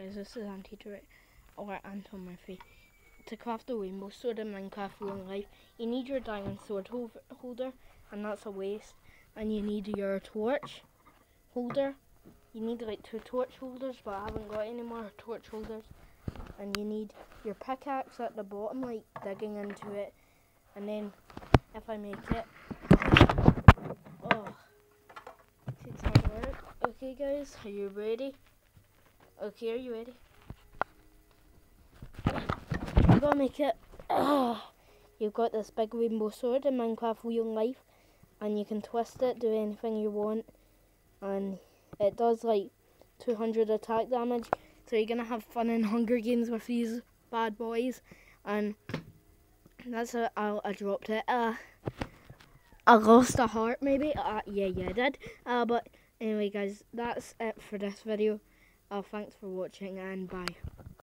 guys, this is Auntie Direct or Anton Murphy. To craft the rainbow sword in Minecraft Real Life, you need your diamond sword holder, and that's a waste. And you need your torch holder. You need like two torch holders, but I haven't got any more torch holders. And you need your pickaxe at the bottom, like digging into it. And then, if I make it, oh, takes hard work. Okay, guys, are you ready? Okay, are you ready? You gotta make it. You've got this big rainbow sword in Minecraft Real Life, and you can twist it, do anything you want, and it does like 200 attack damage. So you're gonna have fun in Hunger Games with these bad boys, and that's it. I, I dropped it. Uh, I lost a heart, maybe. Uh, yeah, yeah, I did. Uh, but anyway, guys, that's it for this video. Uh, thanks for watching and bye.